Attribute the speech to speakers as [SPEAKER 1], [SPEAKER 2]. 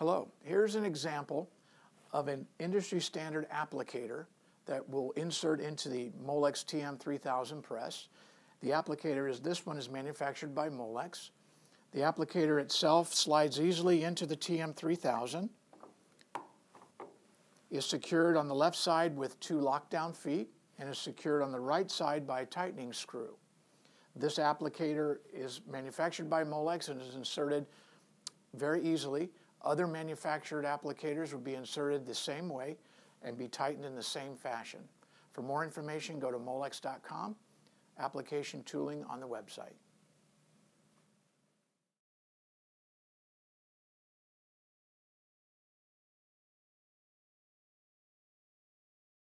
[SPEAKER 1] Hello, here's an example of an industry standard applicator that will insert into the Molex TM3000 press. The applicator is, this one is manufactured by Molex. The applicator itself slides easily into the TM3000, is secured on the left side with two lockdown feet, and is secured on the right side by a tightening screw. This applicator is manufactured by Molex and is inserted very easily. Other manufactured applicators would be inserted the same way and be tightened in the same fashion. For more information, go to molex.com, application tooling on the website.